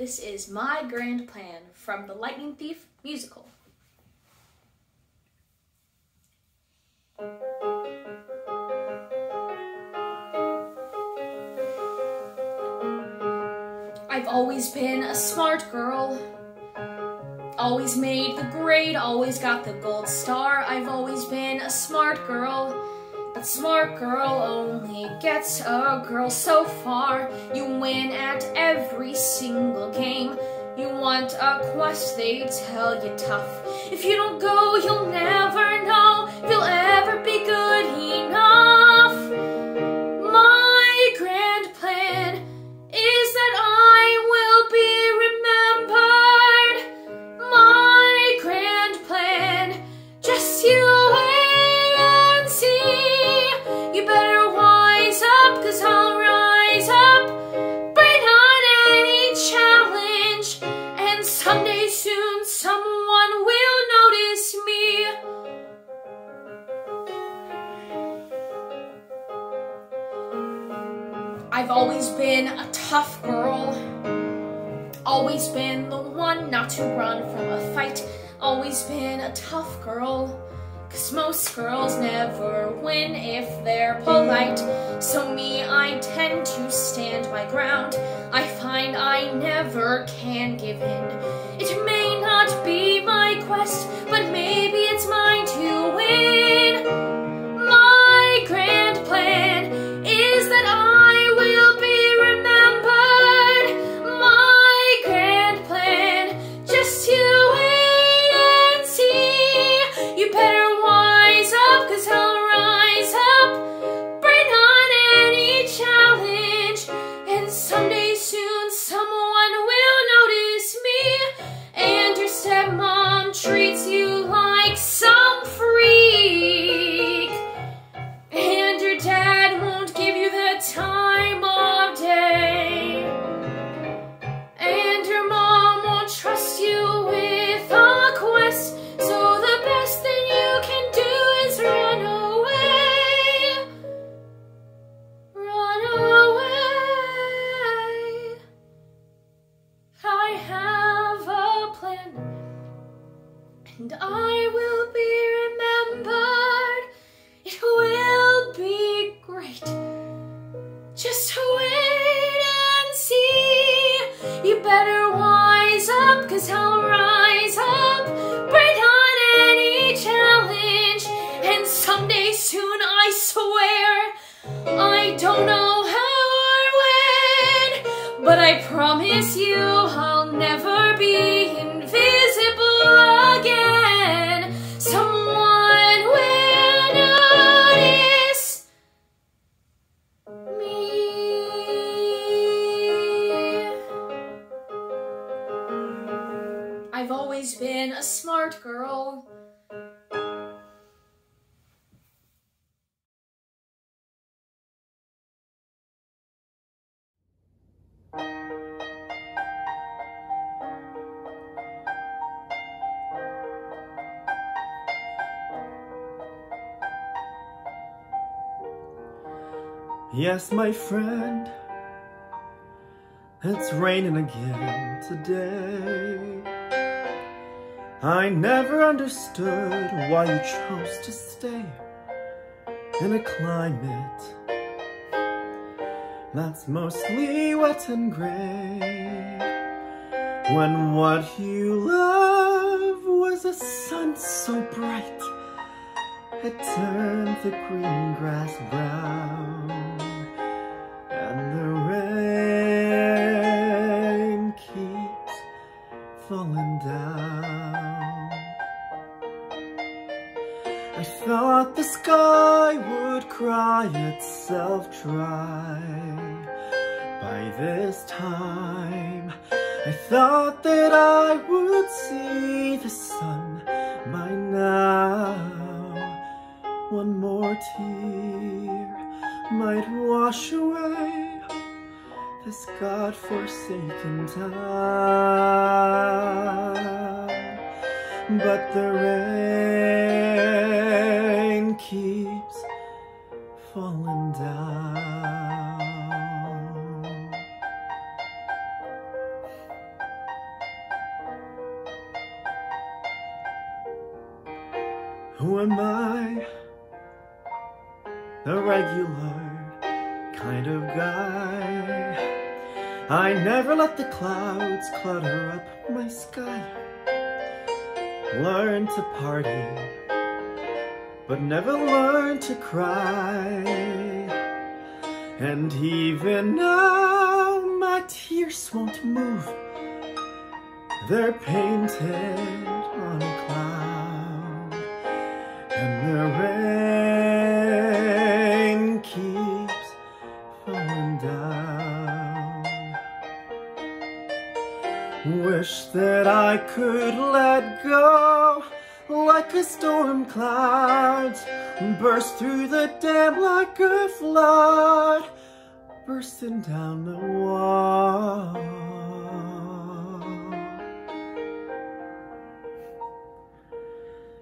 this is My Grand Plan from The Lightning Thief musical. I've always been a smart girl. Always made the grade, always got the gold star. I've always been a smart girl. Smart girl only gets a girl so far. You win at every single game. You want a quest, they tell you tough. If you don't go, you'll never tough girl. Always been the one not to run from a fight. Always been a tough girl. Cause most girls never win if they're polite. So me, I tend to stand my ground. I find I never can give in. It may not be my quest, but maybe it's mine to stepmom treats always been a smart girl. Yes, my friend, it's raining again today. I never understood why you chose to stay in a climate that's mostly wet and gray. When what you love was a sun so bright, it turned the green grass brown, thought the sky would cry itself dry by this time. I thought that I would see the sun by now. One more tear might wash away this God-forsaken town. But the rain I never let the clouds clutter up my sky. Learn to party, but never learn to cry. And even now, my tears won't move. They're painted on a I could let go like a storm cloud, burst through the dam like a flood, bursting down the wall.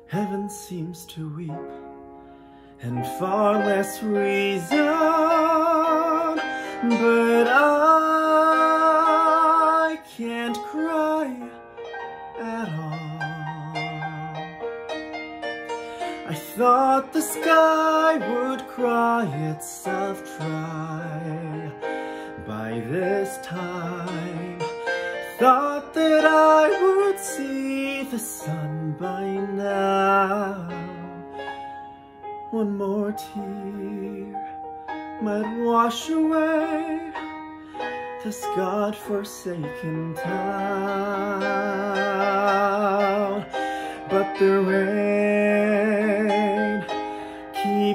Heaven seems to weep, and far less reason, but I the sky would cry itself dry by this time. Thought that I would see the sun by now. One more tear might wash away this God-forsaken town. But the rain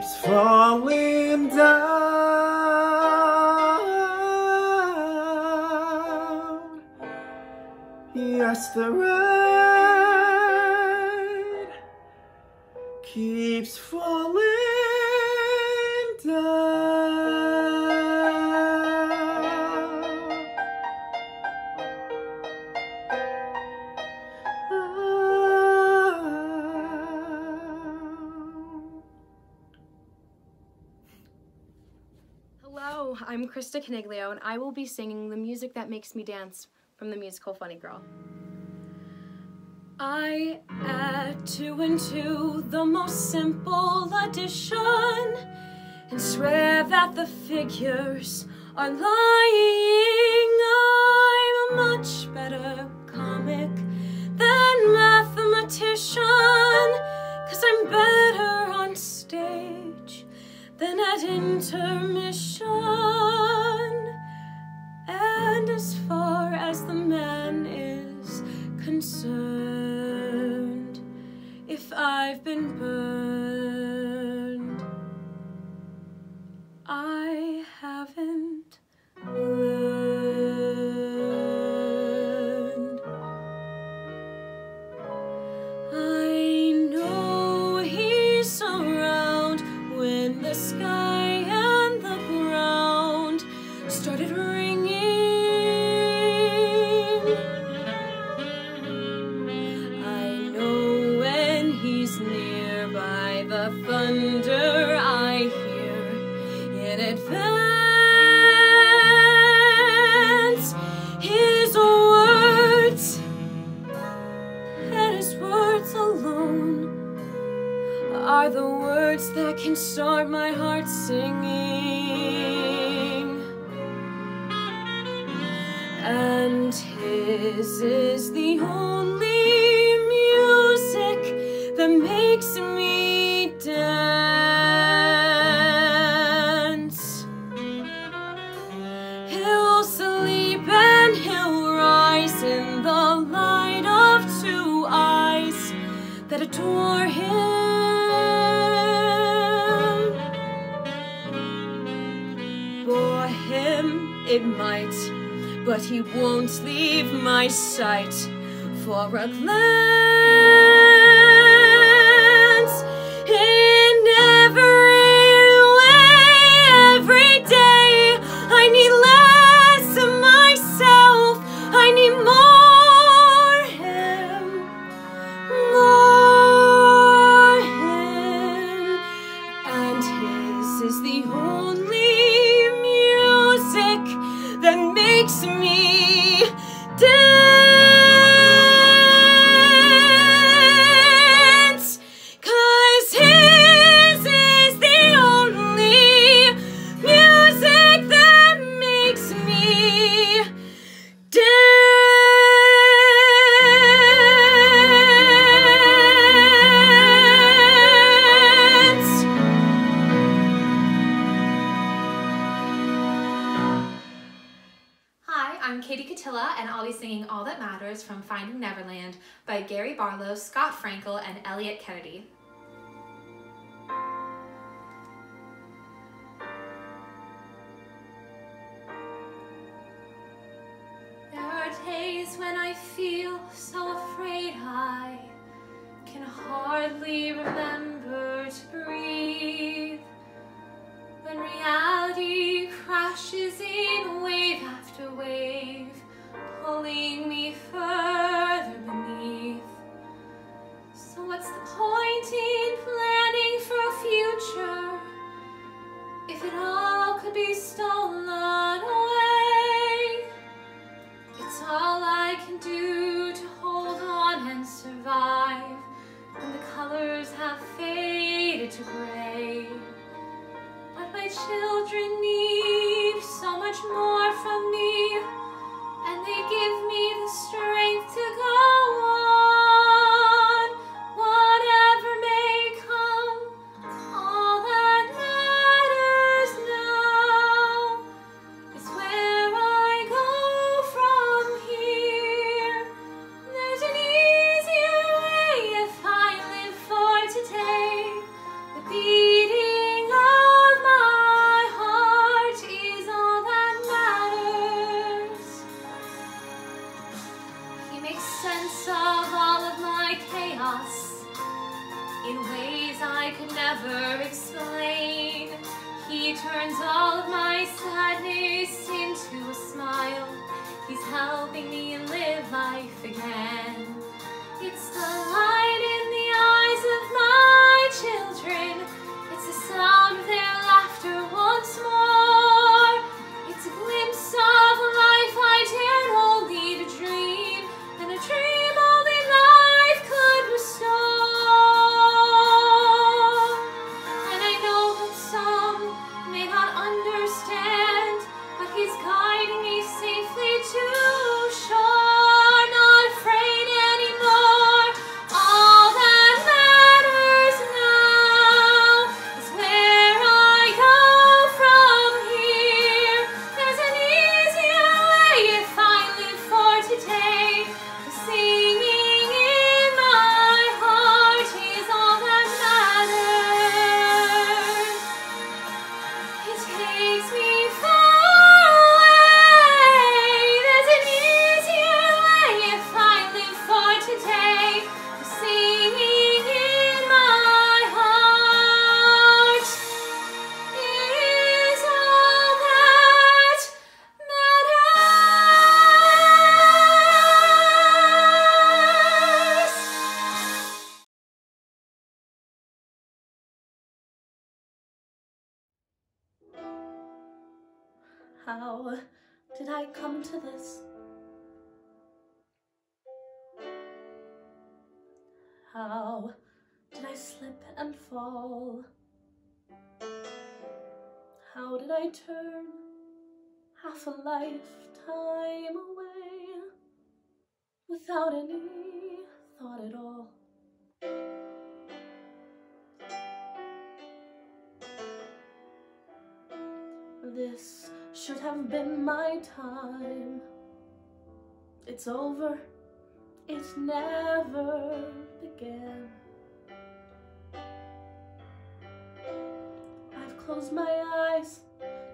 keeps falling down. Yes, the rain keeps Krista Caniglio, and I will be singing The Music That Makes Me Dance from the musical Funny Girl. I add two and two, the most simple addition, and swear that the figures are lying. I'm a much better comic than mathematician, cause I'm better on stage than at intermission. I've And his is the only but he won't leave my sight for a glance. In every How did I come to this? How did I slip and fall? How did I turn half a lifetime away without any thought at all? should have been my time. It's over, it never began. I've closed my eyes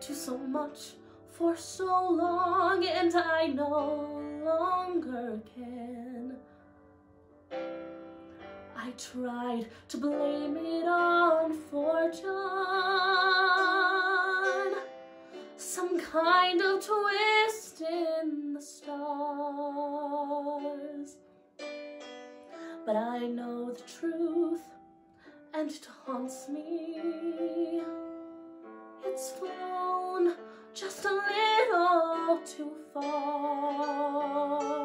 to so much for so long, and I no longer can. I tried to blame it on fortune some kind of twist in the stars. But I know the truth, and it haunts me. It's flown just a little too far.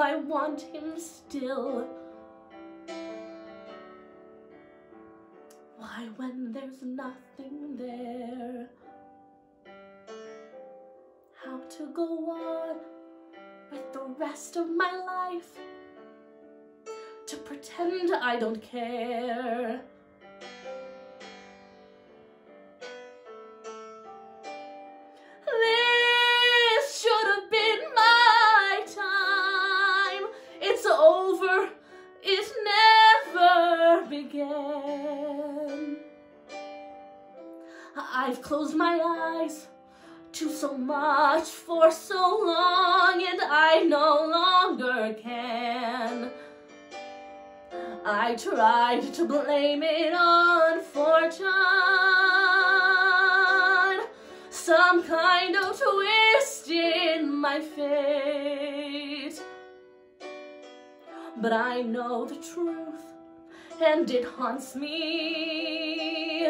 I want him still? Why when there's nothing there? How to go on with the rest of my life? To pretend I don't care. I've closed my eyes to so much for so long, and I no longer can. I tried to blame it on fortune, some kind of twist in my fate. But I know the truth, and it haunts me.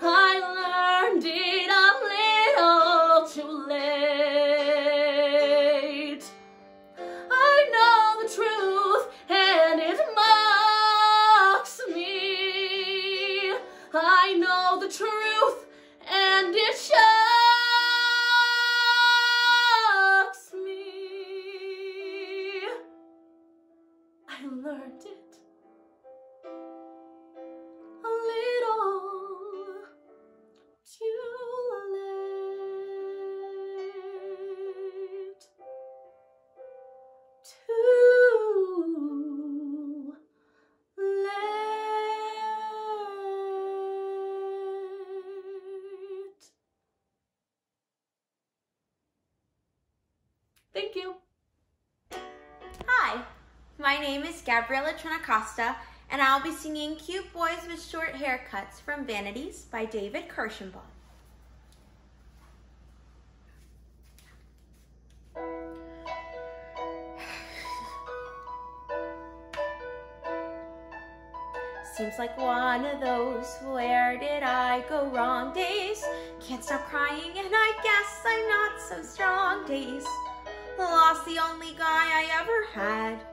I learned it a little too late. I know the truth, and it mocks me. I know the truth, and it shocks me. I learned it Gabriella Trinacosta, and I'll be singing Cute Boys with Short Haircuts from Vanities by David Kirshenbaum. Seems like one of those where did I go wrong days. Can't stop crying and I guess I'm not so strong days. Lost the only guy I ever had.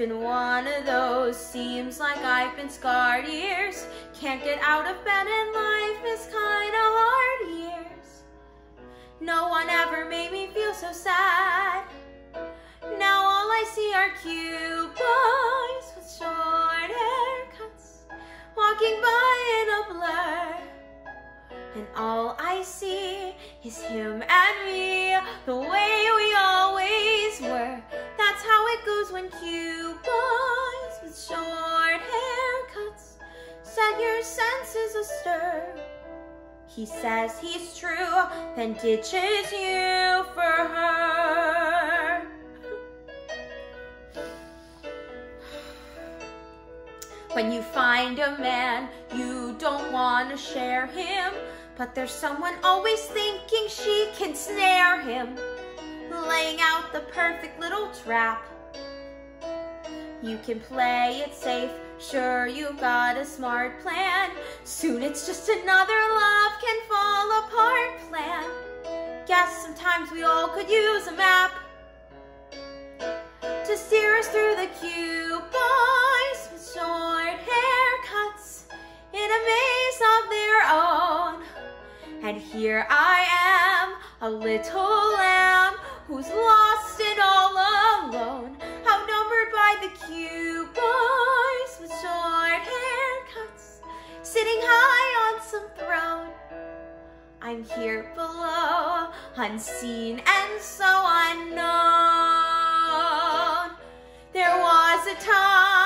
Been one of those, seems like I've been scarred years. Can't get out of bed and life is kinda hard years. No one ever made me feel so sad. Now all I see are cute boys with short haircuts, walking by in a blur. And all I see is him and me, the way we always were. That's how it goes when cute boys with short haircuts set your senses astir. He says he's true, then ditches you for her. When you find a man, you don't want to share him. But there's someone always thinking she can snare him, laying out the perfect little trap. You can play it safe, sure you've got a smart plan. Soon it's just another love can fall apart plan. Guess sometimes we all could use a map to steer us through the cute boys with short haircuts in a maze of their own. And here I am, a little lamb who's lost and all alone, outnumbered by the cute boys with short haircuts, sitting high on some throne. I'm here below, unseen and so unknown. There was a time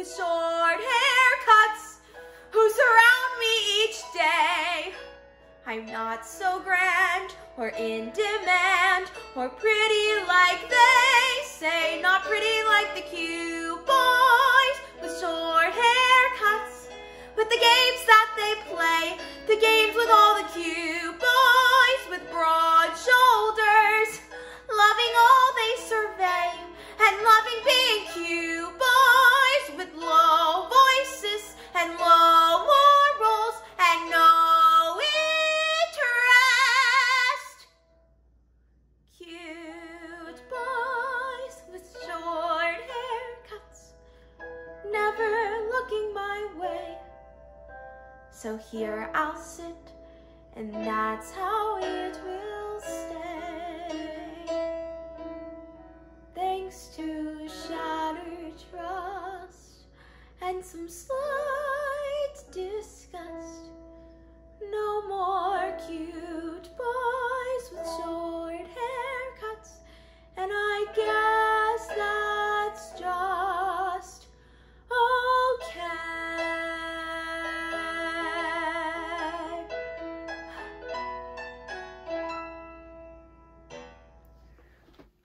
with short haircuts who surround me each day. I'm not so grand or in demand or pretty like they say, not pretty like the cute boys with short haircuts, but the games that they play, the games with all the cute So here I'll sit, and that's how it will stay. Thanks to shattered trust and some slight disgust, no more cute boys with short haircuts, and I guess that's just.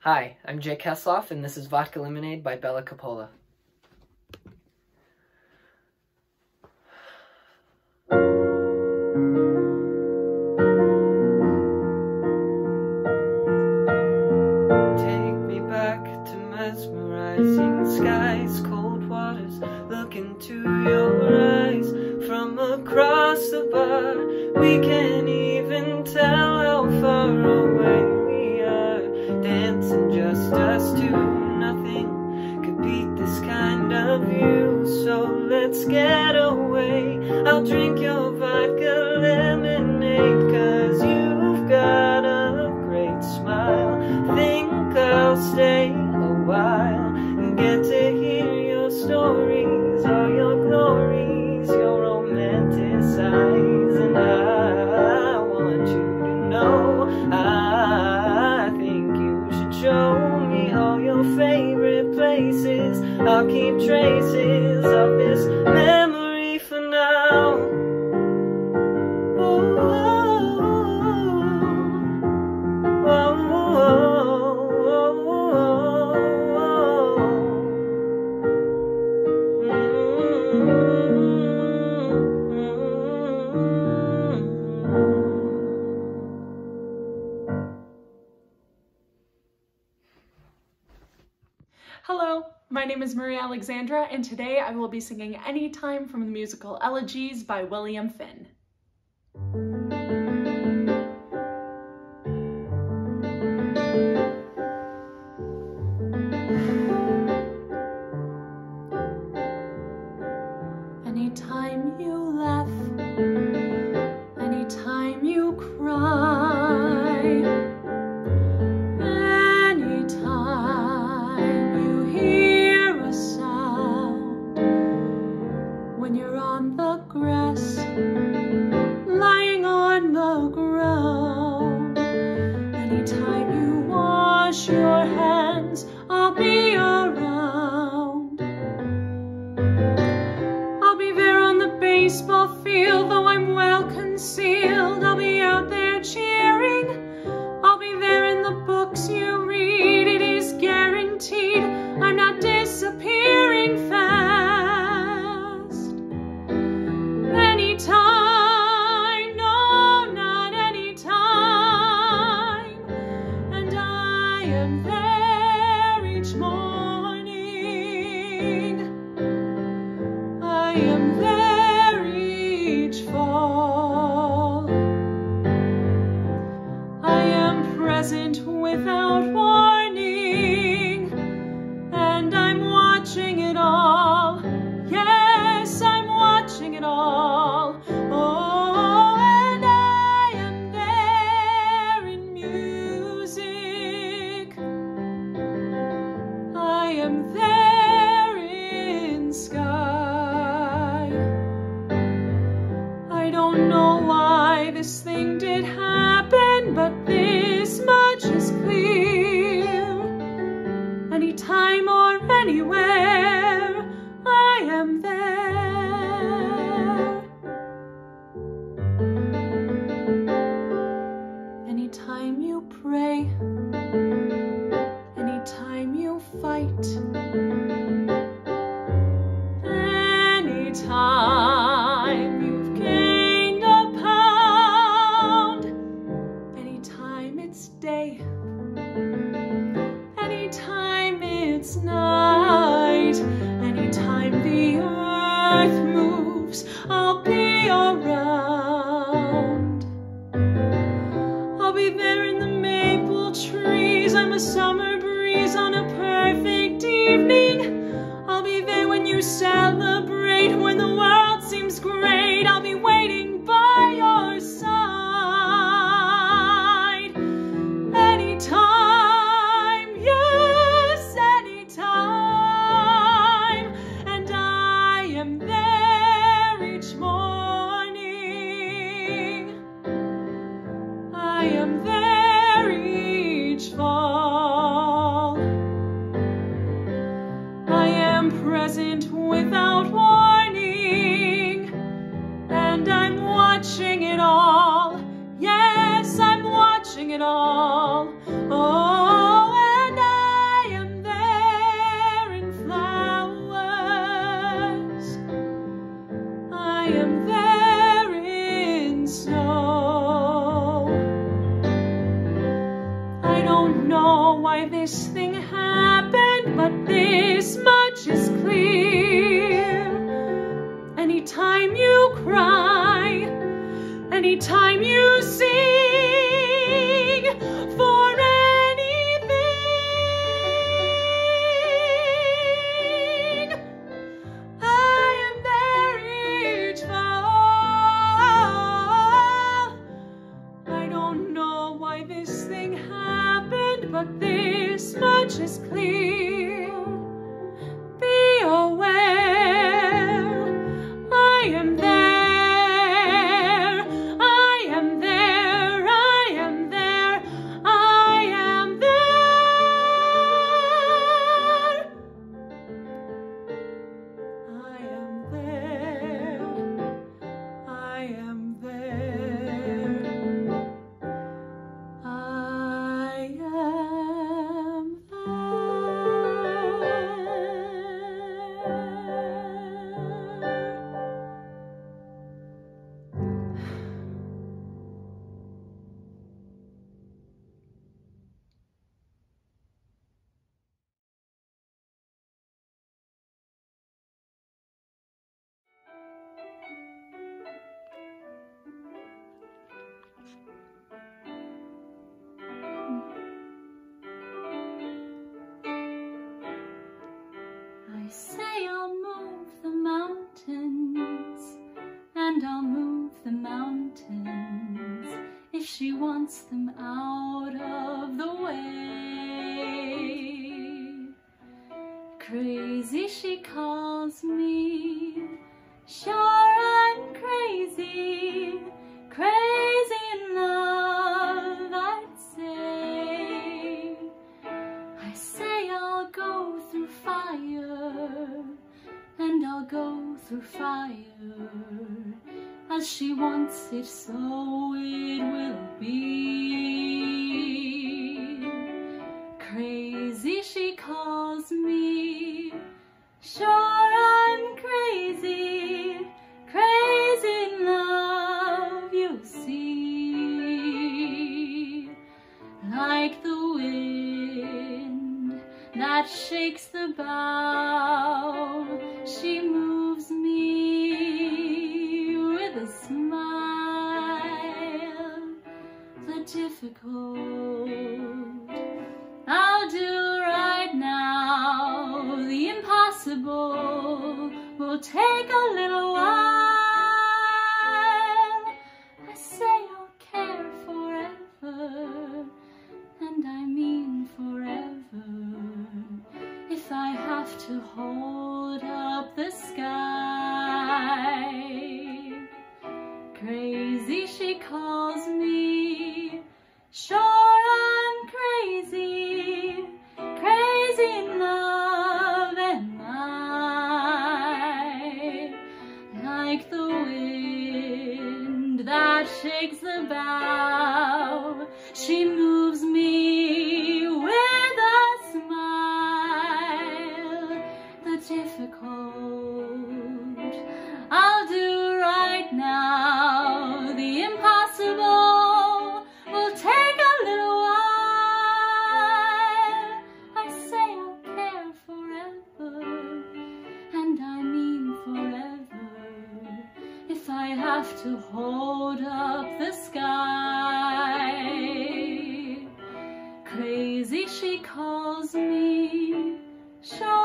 Hi, I'm Jay Kessloff, and this is Vodka Lemonade by Bella Capola. and today I will be singing Anytime from the musical Elegies by William Finn. be but this much is clear. she wants them out of the way. Crazy she calls me, sure I'm crazy, crazy in love I'd say. I say I'll go through fire, and I'll go through fire as she wants it, so it will be. possible will take a little while. I say I'll care forever, and I mean forever. If I have to hold Daisy she calls me. Show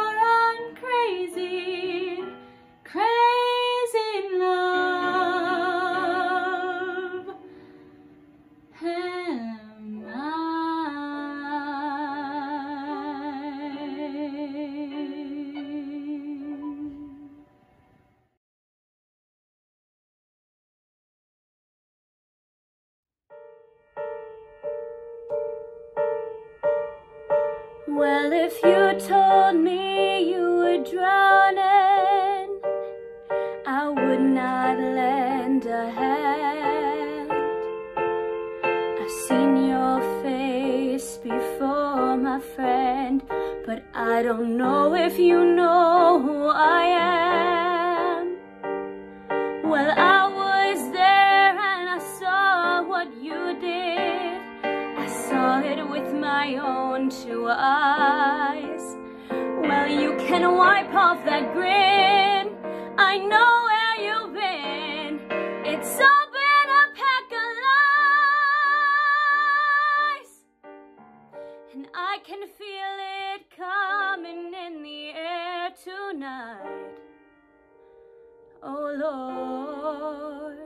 Lord.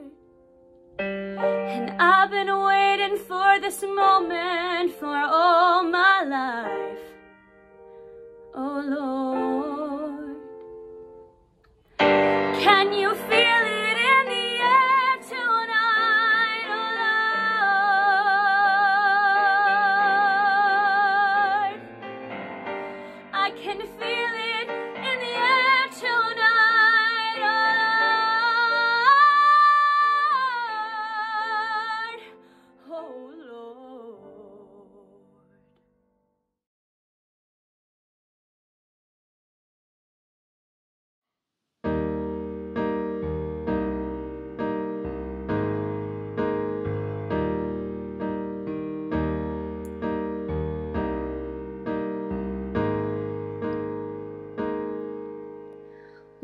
And I've been waiting for this moment for all my life, oh Lord.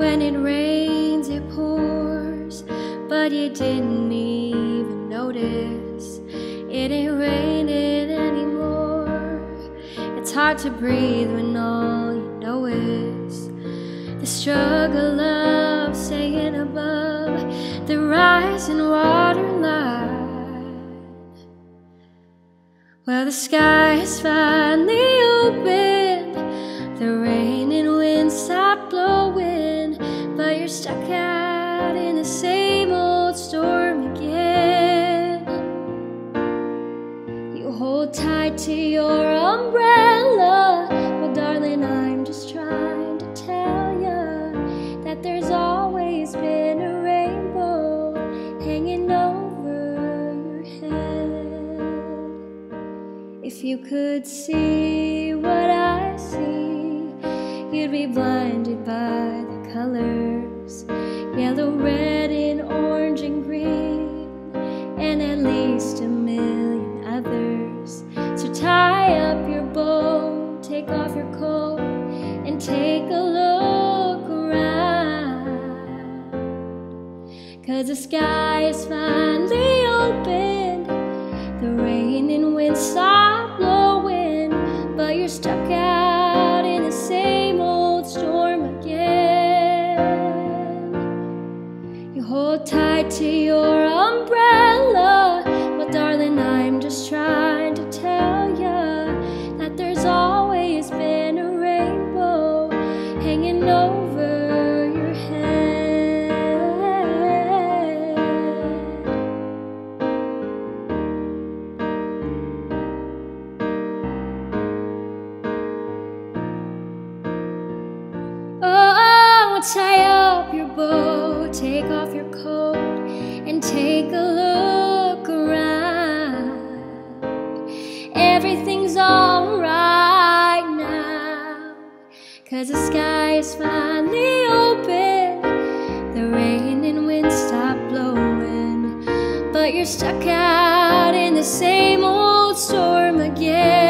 When it rains, it pours, but you didn't even notice it ain't raining anymore. It's hard to breathe when all you know is the struggle of staying above the rising water line. Well, the sky is finally open, the rain. to your umbrella. Well, darling, I'm just trying to tell you that there's always been a rainbow hanging over your head. If you could see what I see, you'd be blinded by the colors yellow, red. The sky is finally open. stuck out in the same old storm again.